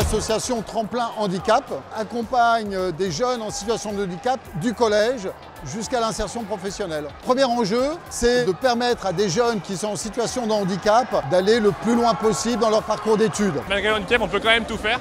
l'association Tremplin Handicap accompagne des jeunes en situation de handicap du collège jusqu'à l'insertion professionnelle. Premier enjeu, c'est de permettre à des jeunes qui sont en situation de handicap d'aller le plus loin possible dans leur parcours d'études. Malgré le handicap, on peut quand même tout faire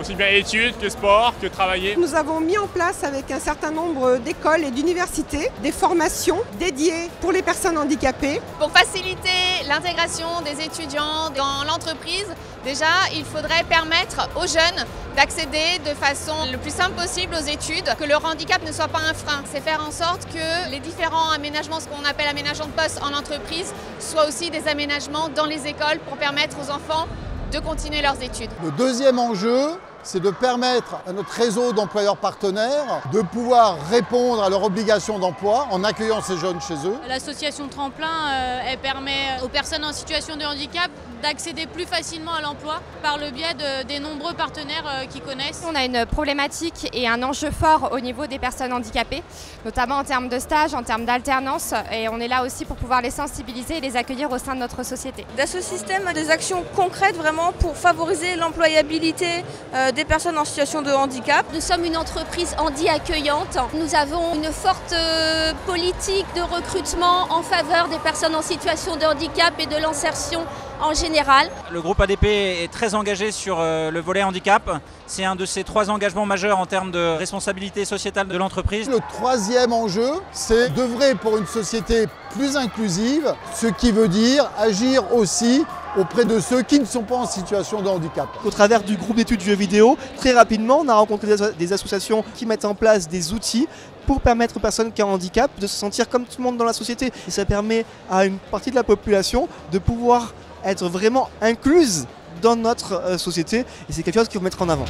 aussi bien études que sport, que travailler. Nous avons mis en place avec un certain nombre d'écoles et d'universités des formations dédiées pour les personnes handicapées. Pour faciliter l'intégration des étudiants dans l'entreprise, déjà il faudrait permettre aux jeunes d'accéder de façon le plus simple possible aux études, que leur handicap ne soit pas un frein. C'est faire en sorte que les différents aménagements, ce qu'on appelle aménagement de poste en entreprise, soient aussi des aménagements dans les écoles pour permettre aux enfants de continuer leurs études. Le deuxième enjeu, c'est de permettre à notre réseau d'employeurs partenaires de pouvoir répondre à leurs obligations d'emploi en accueillant ces jeunes chez eux. L'association Tremplin, euh, elle permet aux personnes en situation de handicap d'accéder plus facilement à l'emploi par le biais de, des nombreux partenaires euh, qui connaissent. On a une problématique et un enjeu fort au niveau des personnes handicapées, notamment en termes de stage, en termes d'alternance, et on est là aussi pour pouvoir les sensibiliser et les accueillir au sein de notre société. Système a des actions concrètes vraiment pour favoriser l'employabilité euh, des personnes en situation de handicap. Nous sommes une entreprise handi accueillante. Nous avons une forte euh, politique de recrutement en faveur des personnes en situation de handicap et de l'insertion en général. Le groupe ADP est très engagé sur euh, le volet handicap. C'est un de ses trois engagements majeurs en termes de responsabilité sociétale de l'entreprise. Le troisième enjeu, c'est d'œuvrer pour une société plus inclusive, ce qui veut dire agir aussi auprès de ceux qui ne sont pas en situation de handicap. Au travers du groupe d'études jeux vidéo, très rapidement, on a rencontré des associations qui mettent en place des outils pour permettre aux personnes qui ont un handicap de se sentir comme tout le monde dans la société. Et ça permet à une partie de la population de pouvoir être vraiment incluse dans notre euh, société et c'est quelque chose qu'il faut mettre en avant.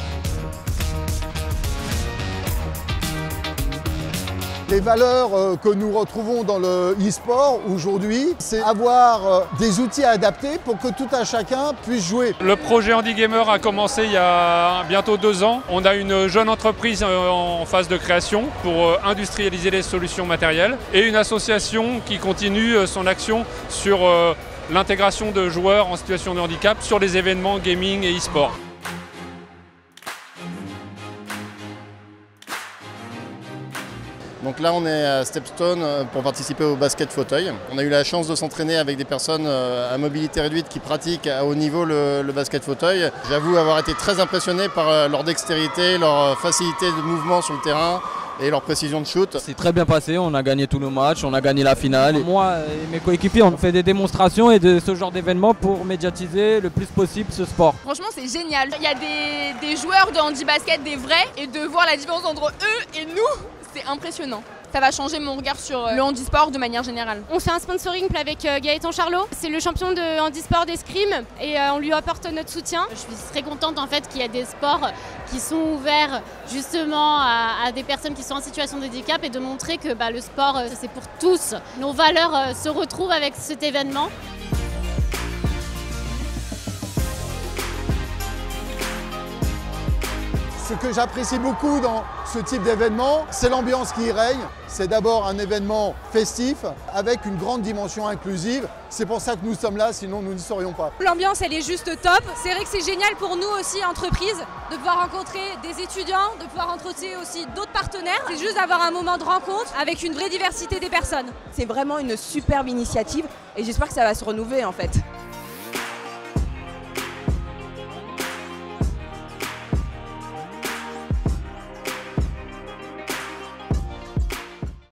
Les valeurs euh, que nous retrouvons dans le e-sport aujourd'hui, c'est avoir euh, des outils adaptés pour que tout un chacun puisse jouer. Le projet Handy Gamer a commencé il y a bientôt deux ans. On a une jeune entreprise en phase de création pour industrialiser les solutions matérielles et une association qui continue son action sur l'intégration de joueurs en situation de handicap sur les événements gaming et e-sport. Donc là on est à Stepstone euh, pour participer au basket fauteuil. On a eu la chance de s'entraîner avec des personnes euh, à mobilité réduite qui pratiquent à haut niveau le, basket fauteuil. J'avoue avoir été très impressionné par euh, leur dextérité, leur facilité de mouvement sur le terrain, et leur précision de shoot. C'est très bien passé, on a gagné tous nos matchs, on a gagné la finale. Moi et mes coéquipiers, on fait des démonstrations et de ce genre d'événements pour médiatiser le plus possible ce sport. Franchement, c'est génial. Il y a des, des joueurs de handi-basket, des vrais, et de voir la différence entre eux et nous, c'est impressionnant ça va changer mon regard sur euh, le handisport de manière générale. On fait un sponsoring avec euh, Gaëtan Charlot. C'est le champion de handisport d'escrime et euh, on lui apporte notre soutien. Je suis très contente en fait qu'il y ait des sports qui sont ouverts justement à, des personnes qui sont en situation de handicap et de montrer que bah, le sport c'est pour tous. Nos valeurs se retrouvent avec cet événement. Ce que j'apprécie beaucoup dans ce type d'événement, c'est l'ambiance qui y règne. C'est d'abord un événement festif avec une grande dimension inclusive. C'est pour ça que nous sommes là, sinon nous n'y serions pas. L'ambiance, elle est juste top. C'est vrai que c'est génial pour nous aussi, entreprises, de pouvoir rencontrer des étudiants, de pouvoir rencontrer aussi d'autres partenaires. C'est juste d'avoir un moment de rencontre avec une vraie diversité des personnes. C'est vraiment une superbe initiative et j'espère que ça va se renouveler en fait.